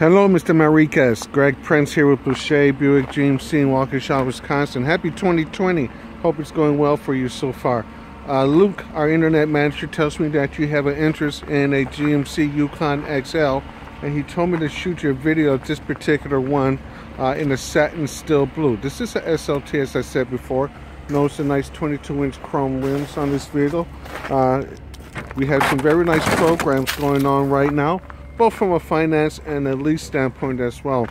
Hello, Mr. Marquez. Greg Prince here with Boucher Buick GMC in Waukesha, Wisconsin. Happy 2020. Hope it's going well for you so far. Uh, Luke, our internet manager, tells me that you have an interest in a GMC Yukon XL, and he told me to shoot your video of this particular one uh, in a satin steel blue. This is a SLT, as I said before. Notice the nice 22-inch chrome rims on this vehicle. Uh, we have some very nice programs going on right now both from a finance and a lease standpoint as well,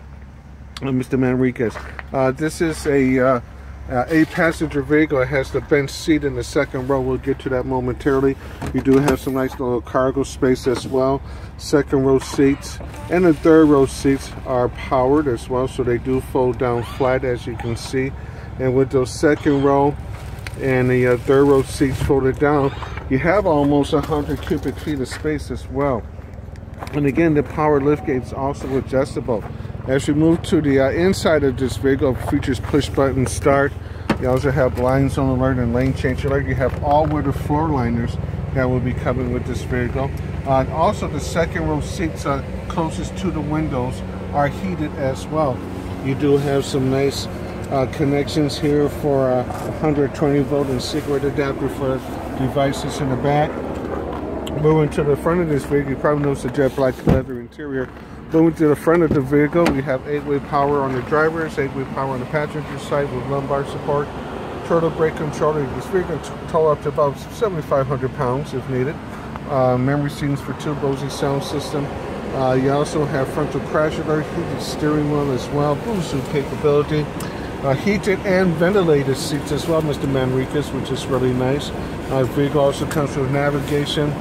uh, Mr. Manriquez. Uh, this is a uh, uh, passenger vehicle. It has the bench seat in the second row. We'll get to that momentarily. You do have some nice little cargo space as well. Second row seats and the third row seats are powered as well. So they do fold down flat as you can see. And with those second row and the uh, third row seats folded down, you have almost 100 cubic feet of space as well. And again, the power liftgate is also adjustable. As you move to the uh, inside of this vehicle, features push button start. You also have blind zone alert and lane change alert. You have all-weather floor liners that will be coming with this vehicle. Uh, also, the second row seats uh, closest to the windows are heated as well. You do have some nice uh, connections here for a 120 volt and cigarette adapter for devices in the back. Moving to the front of this vehicle, you probably notice the jet black leather interior. Moving to the front of the vehicle, we have 8-way power on the driver's, 8-way power on the passenger side with lumbar support, trailer brake controller. This vehicle can tow up to about 7,500 pounds if needed. Uh, memory seats for two Bose sound system. Uh, you also have frontal crash alert, heated steering wheel as well, Bluetooth capability. Uh, heated and ventilated seats as well, Mr. Manriquez, which is really nice. Uh, vehicle also comes with navigation,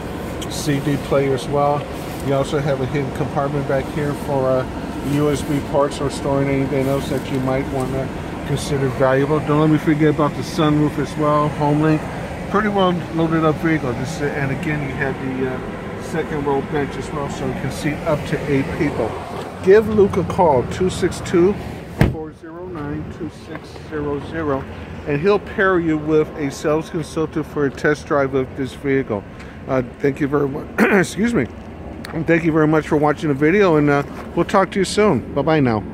CD player as well. You also have a hidden compartment back here for uh, USB ports or storing anything else that you might want to consider valuable. Don't let me forget about the sunroof as well, HomeLink. Pretty well loaded up vehicle. This, and again, you have the uh, second row bench as well, so you can seat up to eight people. Give Luke a call, 262-409-2600, and he'll pair you with a sales consultant for a test drive of this vehicle. Uh, thank you very much. Excuse me. Thank you very much for watching the video, and uh, we'll talk to you soon. Bye bye now.